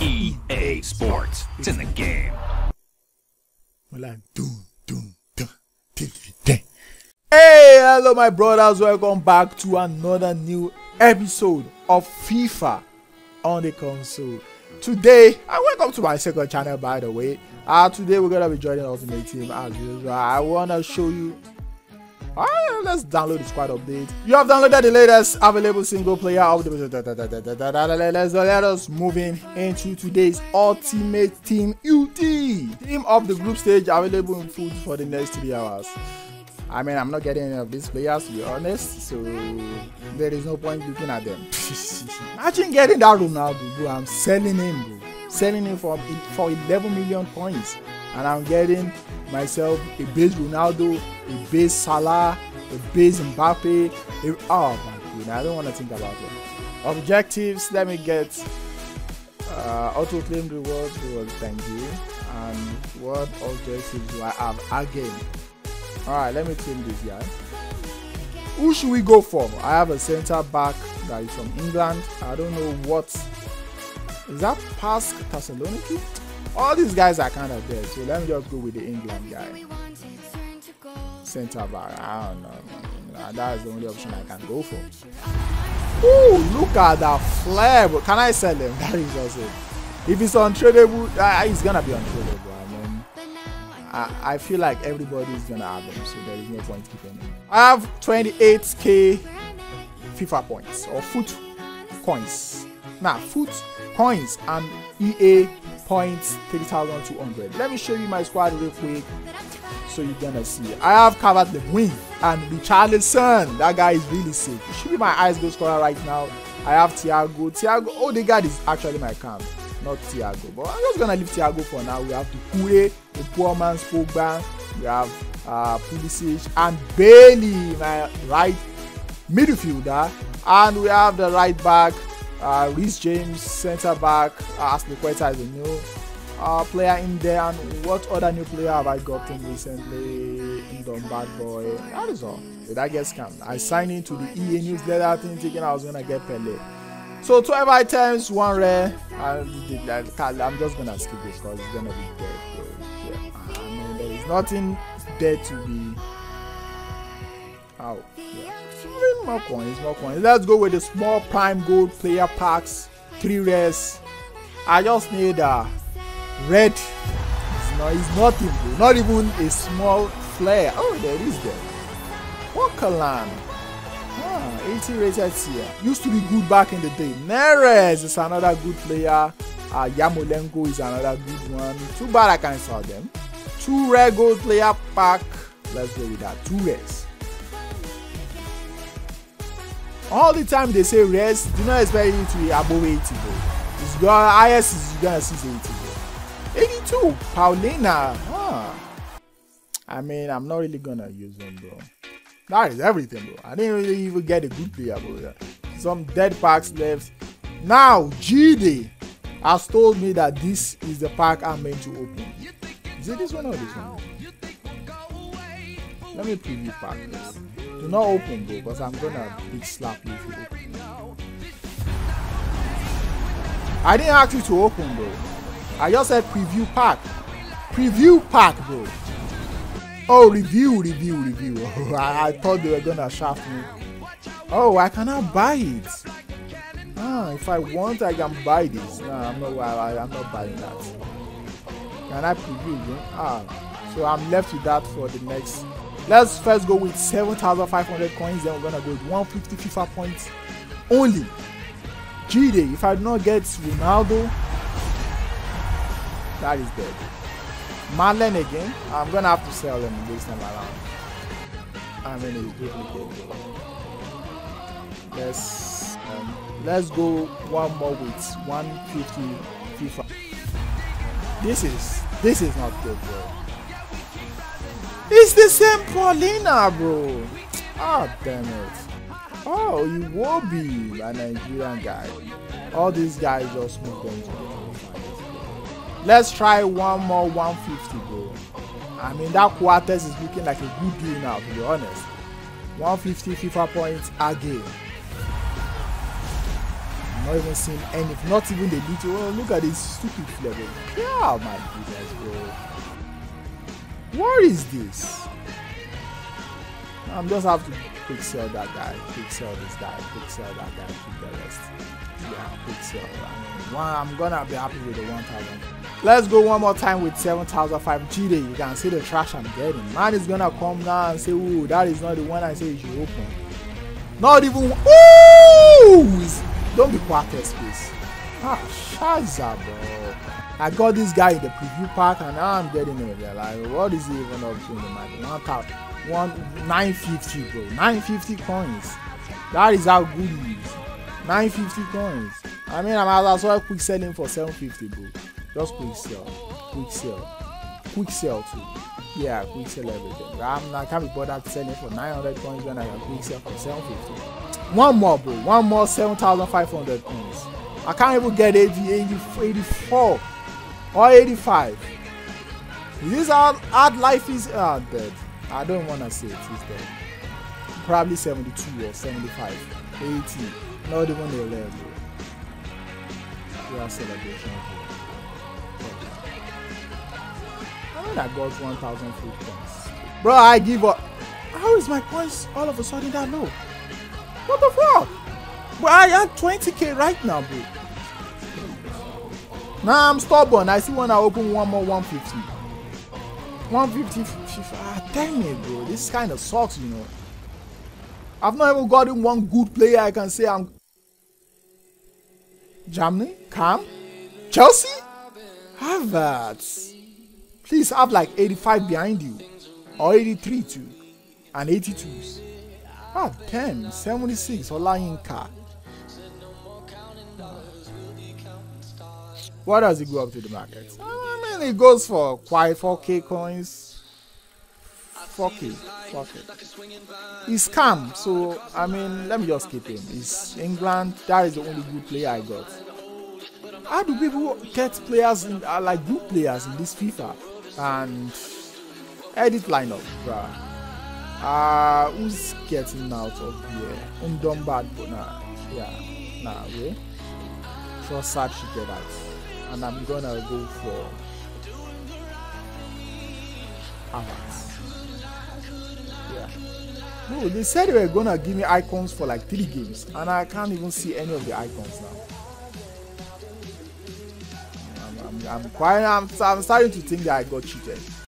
EA Sports. It's in the game. Hey, hello, my brothers. Welcome back to another new episode of FIFA on the console. Today, and welcome to my second channel, by the way. Uh, today, we're gonna be joining Ultimate Team as usual. I wanna show you. Uh, let's download the squad update. You have downloaded the latest available single player update. Let's let us move in into today's Ultimate Team UT. Team of the group stage available in food for the next three hours. I mean, I'm not getting any of these players to be honest, so there is no point looking at them. Imagine getting that Ronaldo, bro. I'm selling him, bro. Selling him for for 11 million points, and I'm getting myself a base Ronaldo, a base Salah, a base Mbappe. A, oh my goodness, I don't want to think about it. Objectives. Let me get uh, auto claim rewards. Rewards, thank you. And what objectives do I have again? Alright, let me claim this guy. Who should we go for? I have a center back that is from England. I don't know what is that PAOK Thessaloniki? All these guys are kind of dead, so let me just go with the England guy. Center back. I don't know. That is the only option I can go for. Ooh, look at that flare. Can I sell him? That is just it. If it's untradeable, uh, it's gonna be untradeable. I, mean, I feel like everybody is gonna have them, so there is no point keeping them. I have 28k FIFA points or FUT coins. Now, nah, FUT coins and EA points 3200. Let me show you my squad real quick so you're gonna see. I have covered the wing and Richarlison. That guy is really sick. It should be my eyes goal scorer right now. I have Thiago. Thiago, oh, the guy is actually my camp not Thiago. But I'm just gonna leave Thiago for now. We have Doucouré, the poor man's Pogba. We have uh, Pulisic and Bailey, my right midfielder, and we have the right back, uh, James, centre back. Uh, Azpilicueta is a new uh, player in there. And what other new player have I gotten recently? In Bad Boy. That is all. Did I get scammed? I signed into the EA newsletter, thing thinking I was gonna get Pele. So 12 items, one rare. I'm just gonna skip this because it's gonna be dead. Yeah. I mean, there is nothing there to be. Out. Yeah. More coins, more coins. Let's go with the small prime gold player packs. Three rares. I just need a red. It's, not, it's nothing, bro. Not even a small flare. Oh, there is there. Wakalan. Ah, 80 rated here. Used to be good back in the day. Neres is another good player. Uh, Yarmolenko is another good one. Too bad I can't sell them. Two rare gold player pack. Let's go with that. Two rares. All the time they say rares, do not expect it to be above 80 bro. It's got highest is gonna see 80 bro. 82. Paulina. Huh. I mean, I'm not really gonna use them, bro. That is everything, bro. I didn't really even get a good player, bro. Some dead packs left. Now, GD has told me that this is the pack I'm meant to open. Is it this one or this one? Let me preview pack this. Do not open, bro, because I'm gonna big slap you if you open. I didn't ask you to open, bro. I just said preview pack. Preview pack, bro. Oh, review, review, review. I, I thought they were gonna shaft me. Oh, I cannot buy it. Ah, if I want, I can buy this. No, I'm not. I, I'm not buying that. Can I preview again? Ah, so I'm left with that for the next. Let's first go with 7,500 coins. Then we're gonna go with 150 FIFA points only. GD. If I do not get Ronaldo, that is dead. Marlon again. I'm gonna have to sell him this time around. I mean, it's duplicate. Let's um, let's go one more with 150 FIFA. This is this is not good, bro. It's the same Paulina, bro. Ah, oh, damn it. Oh, you will be a Nigerian guy. All these guys just moved on to Let's try one more 150, bro. I mean, that quarters is looking like a good deal now, to be honest. 150 FIFA points again. not even seeing any, not even the little. Oh, look at this stupid flavor. Yeah, my goodness, bro. What is this? I'm just have to sell that guy, sell this guy, sell that guy, keep the rest. Yeah. I mean, I'm gonna be happy with the 1,000. Let's go one more time with 7,005 GD. You can see the trash I'm getting. Man is gonna come now and say, "Ooh, that is not the one I say you should open." Not even. Ooh! Don't be quiet, please. Ah, Shaza, bro. I got this guy in the preview pack and now I'm getting him there. Like, what is he even up to in the market? One thousand, nine fifty, bro. Nine fifty coins. That is how good he is. Nine fifty coins. I mean, I'm as well quick selling for seven fifty, bro. Just quick sell, quick sell, quick sell too. Yeah, quick sell everything. I'm not can't be bothered selling for 900 coins when I can quick sell for 750. One more, bro. One more 7,500 coins. I can't even get 80, 80, 84 or 85. This hard, hard life is uh, dead. I don't want to say it. It's dead. Probably 72 or 75, 80. Not even the level. We are celebration. I mean, I got 1,000 free coins. Bro, I give up. How is my coins all of a sudden that low? What the fuck? Bro, I have 20k right now, bro. Nah, I'm stubborn. I see when I open one more 150. 150, 50, ah, dang it, bro. This kind of sucks, you know. I've not even gotten one good player I can say I'm. Germany? Cam? Chelsea? Havertz. Please have like 85 behind you. Or 83 too. And 82s. Ah, damn. 76. Olayinka. What does it go up to the market? I mean, it goes for quite 4k coins. 4k. 4k. He's calm, so I mean, let me just keep him. He's England. That is the only good player I got. How do people get players in, uh, like good players in this FIFA? And edit lineup, bruh. Uh, who's getting out of here? Undombad, but nah, yeah, nah, wait. Trossard should get out and I'm gonna go for Havertz. Yeah. No, they said they were gonna give me icons for like three games, and I can't even see any of the icons now. I'm, I'm, I'm quite. I'm, I'm starting to think that I got cheated.